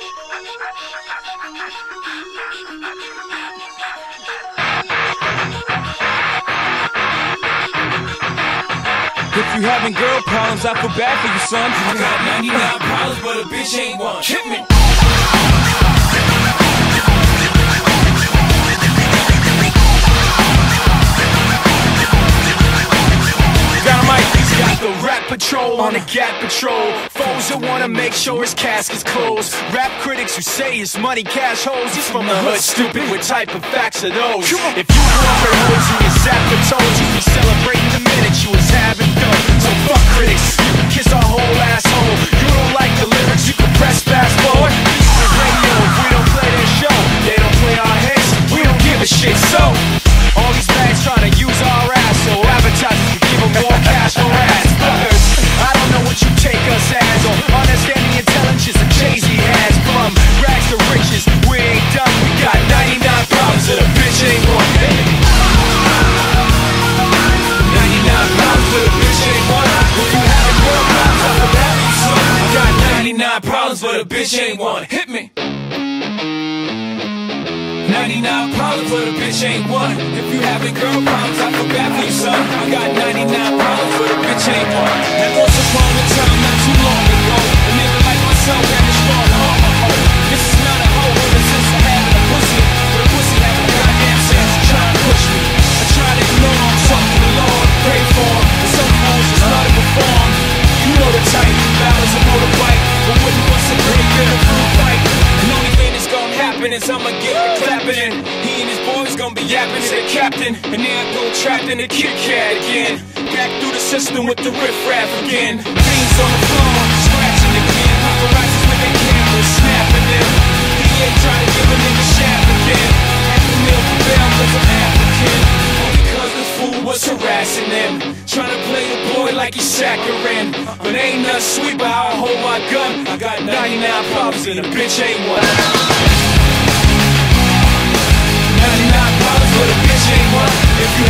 If you having girl problems, I feel bad for you, son. I got 99 problems, but a bitch ain't one. Hit me. Patrol on the gap patrol. Foes that wanna make sure his casket's closed. Rap critics who say his money cash holes. He's from the hood, stupid. What type of facts are those? If you grew up in hoods and your zapper told you be celebrating the minute you was having dough. Problems, but a bitch ain't one. Hit me. 99 problems, but a bitch ain't one. If you having girl problems, I feel bad for you, son. I got 99 problems, but a bitch ain't one. And once upon a time, not too long is I'ma get the clapping in. He and his boys gonna be yapping to the captain, and then I go trapped in the Kit Kat again. Back through the system with the riff-raff again. Beans on the floor, scratching again. Paparazzis with their cameras snapping them. He ain't trying to give a nigga shaft again. Half a meal for bail 'cause I'm African. Only 'cause this fool was harassing them. Trying to play the boy like he's saccharine. But ain't nothing sweet but how I hold my gun. I got 99 problems and a bitch ain't one. 99 problems, but a bitch ain't one. If you